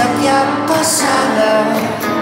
propia posada.